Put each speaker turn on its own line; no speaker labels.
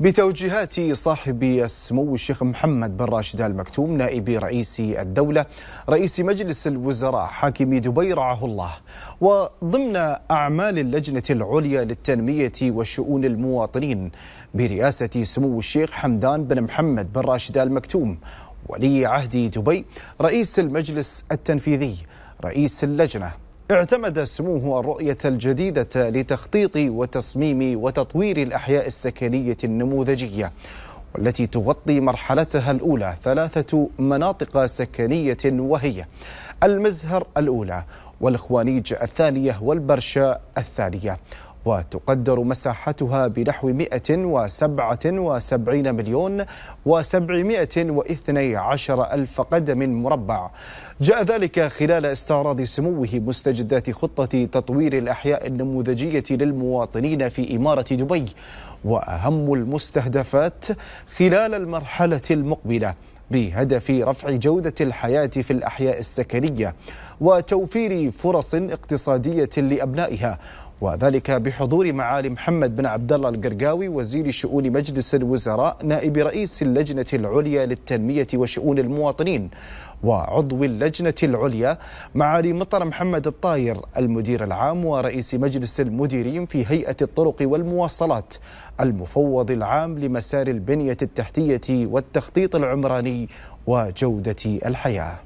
بتوجيهات صاحب السمو الشيخ محمد بن راشد آل مكتوم نائب رئيس الدولة رئيس مجلس الوزراء حاكم دبي رعاه الله. وضمن أعمال اللجنة العليا للتنمية وشؤون المواطنين برئاسة سمو الشيخ حمدان بن محمد بن راشد آل مكتوم ولي عهد دبي رئيس المجلس التنفيذي رئيس اللجنة. اعتمد سموه الرؤية الجديدة لتخطيط وتصميم وتطوير الأحياء السكنية النموذجية والتي تغطي مرحلتها الأولى ثلاثة مناطق سكنية وهي المزهر الأولى والإخوانيج الثانية والبرشا الثانية. وتقدر مساحتها بنحو 177 مليون و712 ألف قدم مربع. جاء ذلك خلال استعراض سموه مستجدات خطة تطوير الأحياء النموذجية للمواطنين في إمارة دبي وأهم المستهدفات خلال المرحلة المقبلة بهدف رفع جودة الحياة في الأحياء السكنية وتوفير فرص اقتصادية لأبنائها. وذلك بحضور معالي محمد بن عبد الله القرقاوي وزير شؤون مجلس الوزراء نائب رئيس اللجنة العليا للتنمية وشؤون المواطنين وعضو اللجنة العليا معالي مطر محمد الطاير المدير العام ورئيس مجلس المديرين في هيئة الطرق والمواصلات المفوض العام لمسار البنية التحتية والتخطيط العمراني وجودة الحياة.